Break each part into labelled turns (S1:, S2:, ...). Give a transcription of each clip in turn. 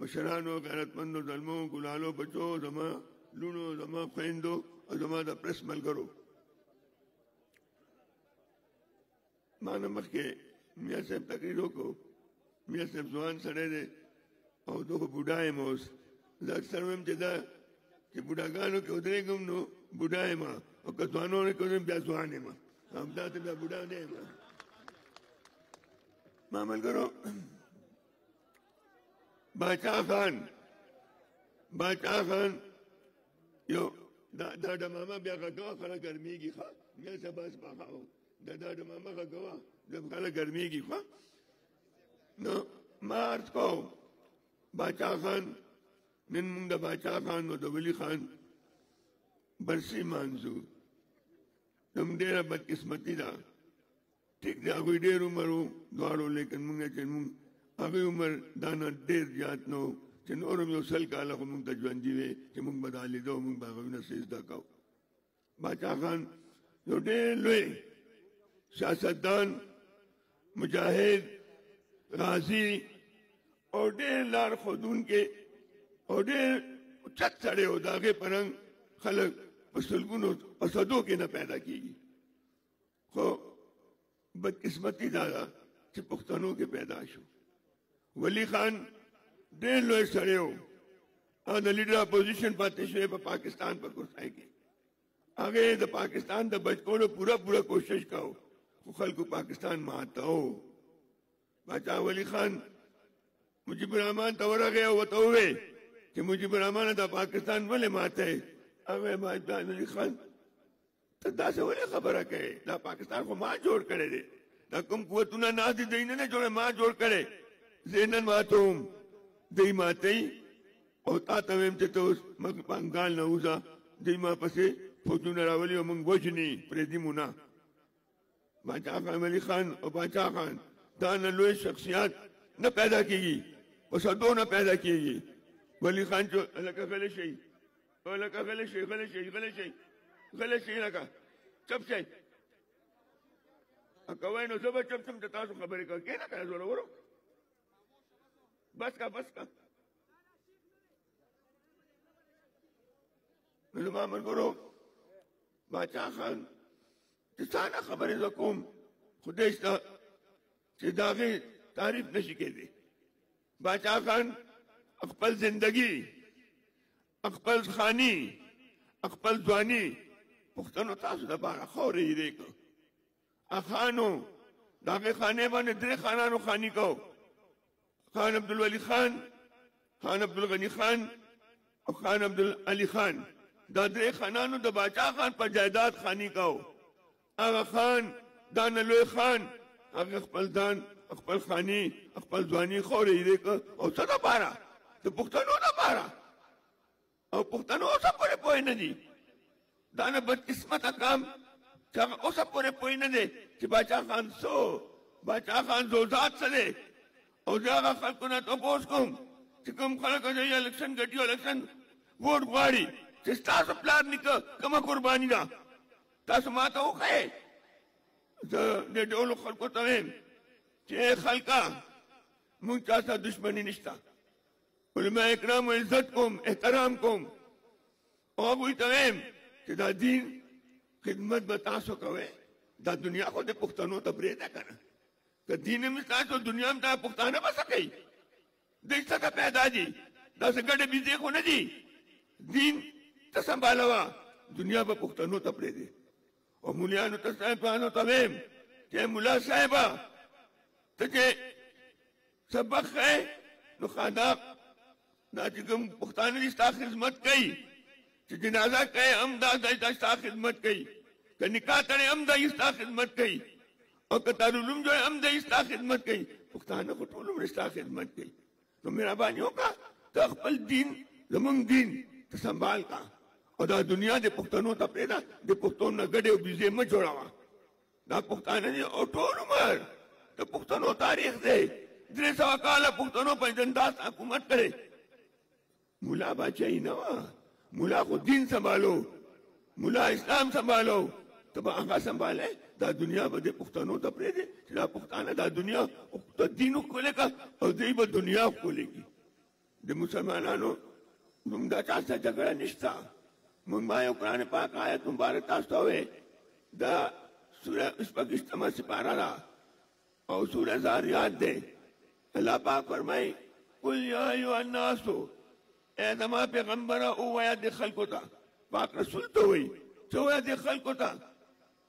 S1: مشرانو غیرتمندو زلمو ګلالو بچو زما لونو زما خويندو او زما د پرس ملګرو ما نه مخکې میا صاحب تقریر وکړو میا صاحب ځوان سړی دی او دغه بوډا یم اوس زه اکثر وایم چې دا چې بوډاګانو کې ودرېږم نو بوډا یم او که ځوانو کې ودرېږم بیا ځوان یم همداسې بیا بوډا نه یم ما ملګرو باچا خان باچا خان یو دا دا د ماما بیا غږوا خره ګرمېږي ښه بیا سبا سبا خاو دا دا د ماما غږوا د خره ګرمېږي ښه نو ما عرض کوم باچا خان نن موږ د باچا خان او د ولی خان برسي مانځو زموږ ډېره بدقسمتي ده ټیک دی هغوی ډېر عمر و دواړو لیکن مونږ چې مونږ هغوی عمر دا نه ډېر زیات نه و چې نور هم یو سل کاله خو مونږ ته ژوندي وې چې مونږ به دا لیده او مونږ به هغوی نه څه زده کوو باچا خان یو ډېر لوی سیاستدان مجاهد غازی او ډېر لار ښودونکی او ډېر چت سړی و د هغې په رنګ خلک په سلګونو په صدو کې نه پیدا کېږي خو بدقسمتي دا ده چې پښتنو کې پیدا شو ولی خان ډېر لوی سړی و او د لیډر اپوزیشن پاتې شوی په پاکستان په کرسۍ کې هغه د پاکستان د بچکولو پوره پوره کوشش کاو خو خلکو پاکستان ماتاو باچا ولی خان مجیب الرحمن ته ورغی او ورته ووی چې مجیب الرحمن دا پاکستان ولې ماته هغه باچا ولی خان ته دا څه ولې خبره کوي دا پاکستان خو ما جوړ کړی دی دا کوم قوتونه نه دي دی نه جوړ ما جوړ کړی زینن ماتوم دی ماتي او تا ته ویم چې ته اوس مګ بنگال نه وځه دی ما پسې فوجونه راولي او موږ وجني پرې دی مونږ باچا خان ولی خان او باچا خان دا نه لوی شخصیت نه پیدا کیږي په صدو نه پیدا کیږي ولی خان چې لکه غلی شي او لکه غلی شي غلی شي غلی شي غلی شي لکه چپ شي کوي نو زه به چپ شم د تاسو خبرې کوم کینه کنه زوره ورو بس کا بس کا علماء مرګرو باچا خان د څانه خبرې زکوم خدای شته چې داغه تعریف نشي کېږي باچا خان خپل زندگی خپل خانی خپل ځواني پښتنو تاسو د بار خورې یې کو اخانو د هغې خانې باندې درې خانانو خاني کو خان عبدالولي خان خان عبدالغني خان او خان عبدالعلي خان دا درې خانانو د باچا خان په جایداد خاني کو هغه خان دا نه لوی خان هغه خپل ځان خپل خاني خپل ځواني خورې دې او څه لپاره د پښتنو لپاره او پښتنو اوس پورې پوه نه دي دا نه بدقسمته قام چې هغه اوس پورې پوه نه دی چې باچا خان څو باچا خان زوزاد څه دی او زه هغه خلکو نه تپوس کوم چې کوم خلک د الکشن ګټي الکشن ووټ غواړي چې ستاسو پلار نیکه کومه قرباني ده تاسو ما ته وښیئ زه د ډولو خلکو ته وایم چې خلکه مونږ تاسو دشمني نشته علماء کرام عزت کوم احترام کوم او هغه ته ویم چې دا دین خدمت به تاسو کوئ دا دنیا خو د پښتنو ته پرې ده کنه که دین هم تاسو دنیا هم تاسو پښتانه بس کوي د څه پیدا دي دا څه ګډه بيزي خو نه دي دین ته سمبالوا دنیا په پښتنو ته پرې دي او مليانو ته صاحبانو ته ویم چې مولا صاحبہ ته چې سبق ہے نو خانداب دا چې کوم پښتانه دي ستا خدمت کوي چې جنازه کوي هم دا ځای ته ستا خدمت کوي که نکاح تړې هم دا ستا خدمت کوي او که دارالعلوم جوړې هم دا ستا خدمت کوي پښتانه خو ټول عمر ستا خدمت کوي نو مهرباني وکړه ته خپل دین زمونږ دین ته سنبال کا او دا دنیا د پښتنو ته پرېږده د پښتون نه ګډې او بیزې مه جوړوه دا پښتانه دي او ټول عمر د پښتنو تاریخ دی درې سوه کاله پښتنو په جنداس حکومت کړی مولا باچهي نه وه مولا خو دین سنبالو مولا اسلام سنبالو ته به هغه سنباله دا دنیا به د پښتنو ته پرېږدې چې دا پښتانه دا دنیا د دین ښکلې کړه او دوی به دنیا ښکلې کړي د مسلمانانو موږ د تاسو سره جګړه نشته موږ ما یو قرآن پاک آیت مبارک تاسو ته وویل دا سوره شپږشتمه سپاره ده او سوره زاریات دی الله پاک فرمایي قل یا ایها الناس ای زما پیغمبره ووایه د خلکو ته پاک رسول ته وایي څه وایه د خلکو ته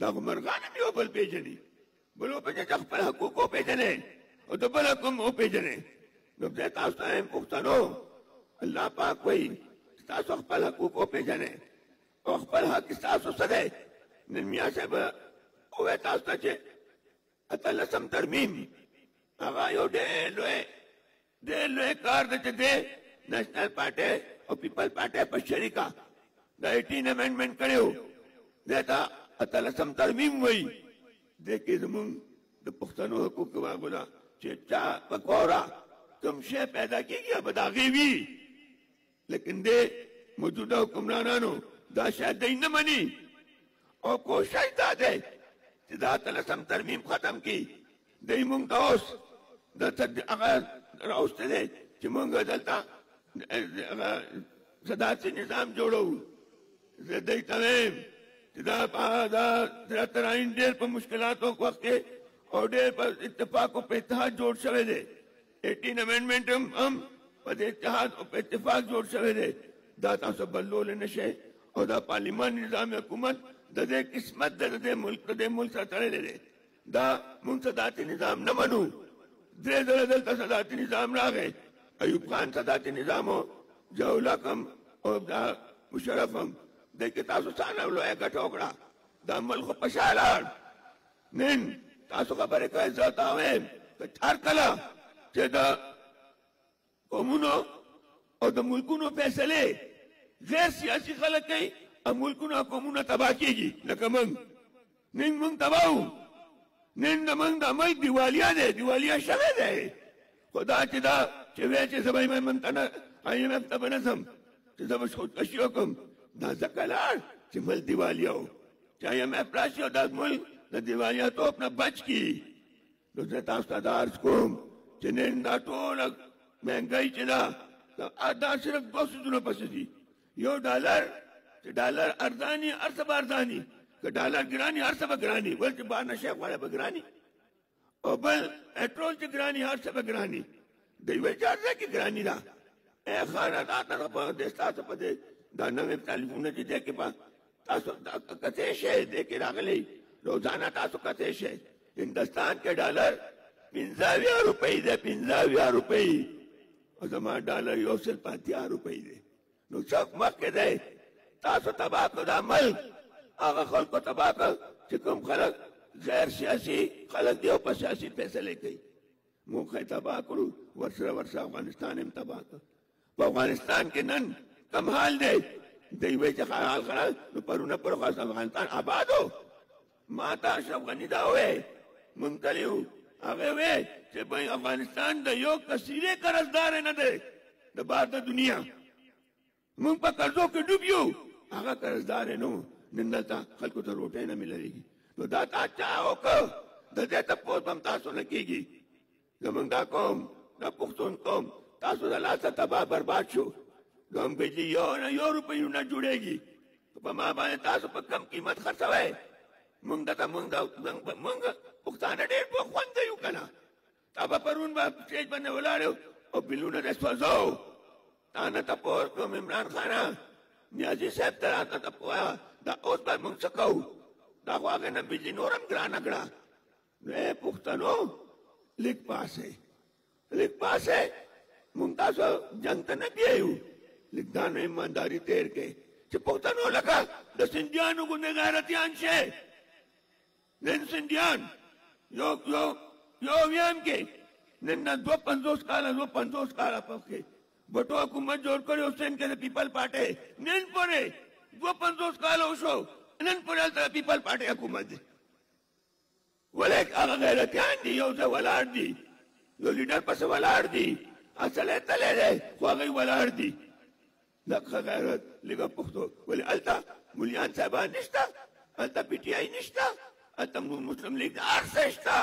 S1: دا خو مرغان هم یو بل پېژني بل وپېژني د خپل حقوق وپېژني او د بل حق هم وپېژني نو خدای تاسو ته وایم پښتنو الله پاک وایي چې تاسو خپل حقوق وپېژنئ او خپل حق ستاسو څه دی نن میا صاحب وویل تاسو ته چې اتلسم ترمیم هغه یو ډېر لوی ډېر لوی کار دی چې دې نېشنل پارټۍ او پیپل پارټۍ په شریکه د ایټین امنډمنټ کړی و دې ته اتلسم ترمیم وایي دې کې زمونږ د پښتنو حقوق واغو ده چې چا په کوره کوم شی پیدا کېږي به د هغې وي لیکن دې موجوده حکمرانانو دا شاید دی نه مني او کوشش دا دی چې دا تلسم ترمیم ختم کی دی مونږ ته اوس د هغه راوسته دی چې مونږ دلته صداسي نظام جوړو زه دی ته وایم چې دا دا زیاتره آئین ډېر په مشکلاتو وخت کې او ډېر په اتفاق او په اتحاد جوړ شوی دی ایټین امندمنټ هم په دې اتحاد او په اتفاق جوړ شوی دی دا تاسو بدلول نه شئ او دا پارلیمان نظام حکومت د دې قسمت د دې ملک د دې ملک سره تړلی دی دا مونږ صداتي نظام نه منو درې ځله دلته صداتي نظام راغی ایوب خان صداتي نظام و ضیاءالحق هم او دا مشرف هم دې کې تاسو څه نه لویه ګټه وکړه دا ملک خو په شا لاړ نن تاسو خبرې کوئ زه دا وایم که هر کله چې د قومونو او د ملکونو فیصلې غیر سیاسي خلک کوي او ملکونه او قومونه تباه کېږي لکه موږ نن موږ تباه نن د موږ د ملک دیوالیا دی دیوالیا شوی دی خو داسې ده چې ویل چې زه به ایم ایم ته نه ایم ایم ته به نه ځم چې زه به خودکشي وکړم دا ځکه لاړ چې مل دیوالیا و چې ایم ایم راشي او دا ملک د دیوالیاتوب نه بچ کړي نو زه تاسو ته دا عرض کوم چې نن دا ټوله مهنګۍ چې ده دا صرف دوه څیزونه پسې دي یو ډالر چې ډالر ارزاني هر څه به ارزاني که ډالر ګراني هر څه به ګراني ولې چې بهر نه شی غواړی به ګراني او بل اټول چې ګرانی هر څه به ګرانی د یوې چارځای کې ګرانی ده اے خانه دا ته په دې ستاسو په دې دا نوې تعلیمونه چې دی کې به تاسو دا کته شی دی کې راغلی روزانه تاسو کته شی هندستان کې ډالر پنځه ویا روپۍ دی پنځه ویا روپۍ او زما ډالر یو سل پاتیا روپۍ دی نو څوک مخکې دی تاسو تباه کړو دا ملک هغه خلکو تباه کړ چې کوم خلک غیر سیاسي خلک دی او په سیاسي فیصلې کوي موږ یې تباه کړو ورسره ورسره افغانستان هم تباه کړ په افغانستان کې نن کم حال دی دی وی چې حال خراب نو پرونه پر خاص افغانستان آبادو ما ته اشرف غني دا وې مونږ تلیو هغه وې چې په افغانستان د یو کثیره قرضدار نه دی د بار د دنیا مونږ په قرضو کې ډوب یو هغه قرضدار نه نن دلته خلکو ته روټۍ نه ملوي نو دا تا چا وکړ د دې ته پوس هم تاسو نه کیږي زمونږ دا قوم دا پښتون قوم تاسو د لاسه تباه برباد شو نو هم که چې یو نه یو روپۍ نه جوړېږي په ما باندې تاسو په کم قیمت خرڅوئ مونږ دته مونږ دا مونږ پښتانه ډېر په خوند یو که نه تا به پرون به سټېج باندې ولاړ او بلونه دې سوځو تا نه تپوس کوم عمران خانه نیازي صاحب ته راته تپوه دا اوس به مونږ څه کوو دا خو هغه نه بجلي نور هم ګرانه کړه نو اے پښتنو لیک پاسه لیک پاسه مونږ تاسو جنگ ته نه بیایو لیک دا نه ایمانداری تیر کې چې پښتنو لکه د سندیانو غوندې غیرتیان شي نن سندیان یو یو یو ویان کې نن نه دو پنځوس کاله دو پنځوس کاله پخې بټو حکومت جوړ کړی حسین کې د پیپل پارټي نن پورې دو پنځوس کاله وشو نن پورې د پیپل پارټي حکومت دی ولیک هغه غیرتیان دی یو ځای ولاړ دی یو لیډر پسې ولاړ دی اصله تللی دی خو هغوی ولاړ دی لکه غیرت لږه پښتو ولې هلته ملیان صاحبان نشته هلته پي ټي آی نشته هلته مسلم لیګ هر څه شته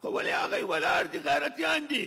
S1: خو ولې هغوی ولاړ دي غیرتیان دي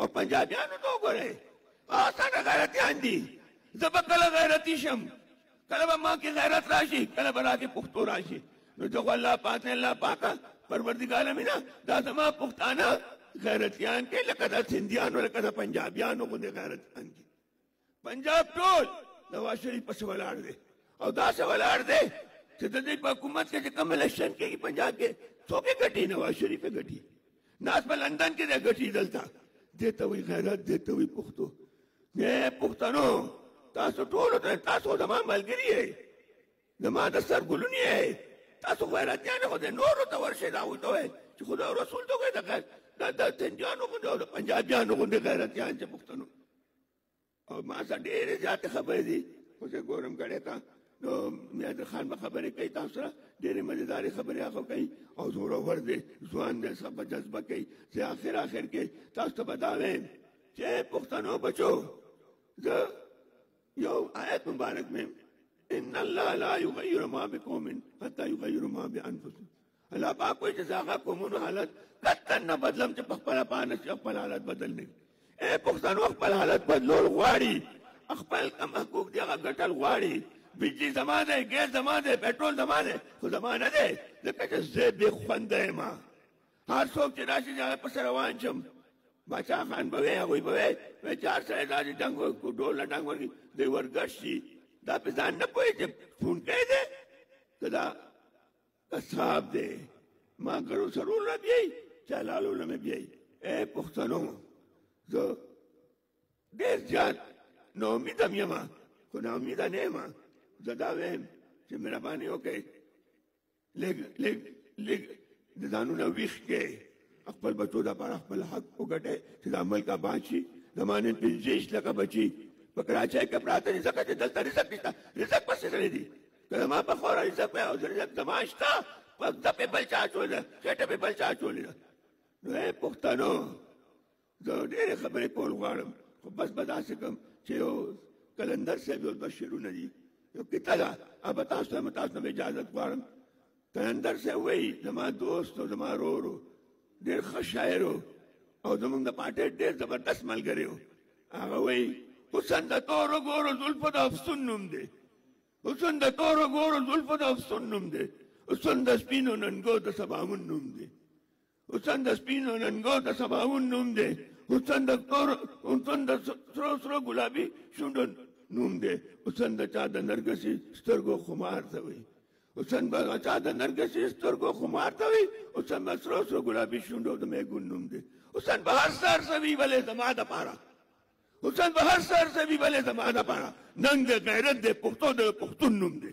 S1: او پنجابیانو ته وګورئ اسانه غیرتیان دي زه به کله غیرتي شم کله به ما کې غیرت راشي کله به راکې پښتو راشي نو زه خو الله پاک نه الله پاکه پروردګار مینه دا زما پښتانه غیرتیان کې لکه د سندیانو لکه د پنجابیانو غوندې غیرتیان دي پنجاب ټول د واشری پس ولاړ دی او دا څه ولاړ دی چې د دې په حکومت کې چې کوم الیکشن کېږي پنجاب کې څوک یې ګټي نواز شریف یې ګټي ناز په لندن کې دی ګټي دلته دې ته وایي غیرت دې ته وایي پښتو نه پښتنو تاسو ټولو ته تاسو زما ملګري یئ زما د سر ګلونی یئ تاسو غیرتیان خو د نورو ته ورشئ دا وته وایي چې خدا رسول ته وایي د غیر دا د تنجانو غوندې او د پنجابیانو غوندې غیرتیان چې پښتنو او ما سره ډېرې زیاتې خبرې دي خو زه ګورم ګړې ته نو میادر خان به خبرې کوي تاسو سره ډېرې مزېدارې خبرې هغه کوي او زورور دی ځوان دی سب په جذبه کوي چې آخر آخر کې تاسو ته به دا وایم چې پښتنو بچو زه یو آیت مبارک مې ان الله لا یغیر ما بقوم حتی یغیر ما بانفسهم الله پاک وایي چې زه هغه قومونو حالت قطعا نه بدلم چې په خپله پوه نه شي او خپل حالت بدل نه کړي ای پښتنو خپل حالت بدلول غواړي خپل کم حقوق دی هغه ګټل غواړي بجلی زما دی ګیس زما دی پټرول زما دی خو زما نه دی ځکه چې زه بې خونده یم هر څوک چې راشي چې هغه پسې روان شم باچا خان به وایي هغوی به وایي وایي چې هر سړی داسې ډنګ ډول له ډنګ ورکړي دی ورګش شي دا په ځان نه پوهېږي چې څونکی دی که دا قصاب دی ما ګړو سرور نه بیای چلالو نه بیای اے پښتنو زه ډېر زیات نو امید هم یم خو نا امید نه یم زه دا وایم چې مهرباني وکړئ لږ لږ لږ د ځانونه ویښ کړئ خپل بچو لپاره خپل حق وګټئ چې دا ملک آباد شي زما نن پنځه ویشت لکه بچي په کراچۍ کې پراته دي ځکه چې دلته رزق نشته رزق پسې غلی دي که زما په خور عزت وای او ذلت زما شته په زده پې بل چا اچولې ده خېټه پې بل چا اچولې ده نو ای پښتنو زه ډېرې خبرې کول غواړم خو بس به داسې کوم چې یو قلندر صاحب یو دوه شعرونه دي یو کته ده هغه تاسو ته تاسو نه اجازه غواړم قلندر صاحب وایي زما دوست او زما ورور ډېر ښه شاعر او زمونږ د پارټۍ ډېر زبردست ملګری و هغه وایي حسن د تورو ګورو زلفو د افسون نوم دی حسن د تورو ګورو زلفو د افسون نوم دی حسن د سپینو ننګو د سباون نوم دی حسن د سپینو ننګو د سباون نوم دی حسن د تور حسن د سرو سرو ګلابي شونډو نوم دی حسن د چا د نرګسي سترګو خمار ته وي حسن به چا د نرګسي سترګو خمار ته وي حسن به سرو سرو ګلابي شونډو د میګون نوم دی حسن به هر سهار سوي ولې زما دپاره حسن بهر سرسبي بلې زمانه باڼه ننګ دی غیرت دی پښتو د پښتون نوم دی